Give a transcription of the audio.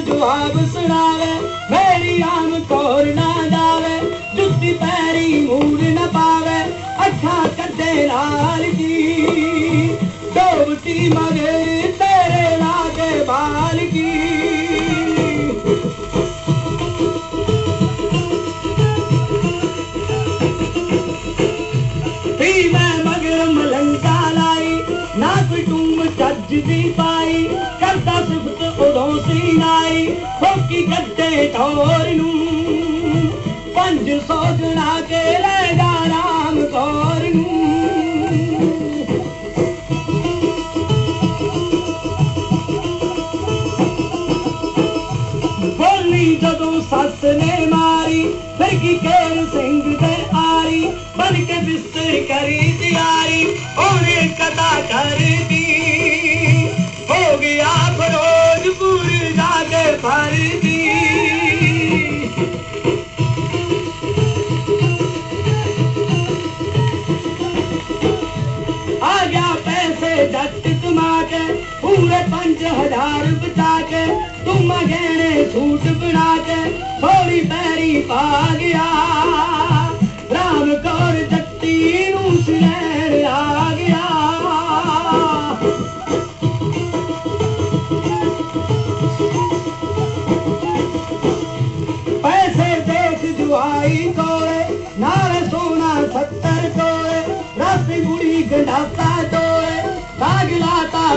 जवाब सुनावे, मेरी आम तोड़ ना जावे जुस्ती पैरी मूड न पावे अच्छा कदे लाल की। डोबती मगेरी तेरे लागे बाल की। मगर मलंका लाई ना कोई तुम चज दी पाई ਗੱਡੇ ਢੋਰ ਨੂੰ ਪੰਜ ਸੌ ਜਣਾ ਕੇ ਲੈ ਜਾ ਰਾਮ ਕੌਰ ਨੂੰ ਬੋਲੀ ਜਦੋਂ ਸੱਸ ਨੇ ਮਾਰੀ ਫਿਰ ਕੀ ਕੇਰ ਸਿੰਘ ਦੇ ਆਰੀ ਬਨ ਕੇ ਬਿਸਤਰ ਕਰੀ ਤਿਆਰੀ ਉਹਨੇ ਕਦਾ ਕਰਦੀ पूरे पंज हज़ार बचा के तुम गहने सूट बना के थोड़ी पैरी पा गया राम कौर जत्ती सुनैर आ गया पैसे देख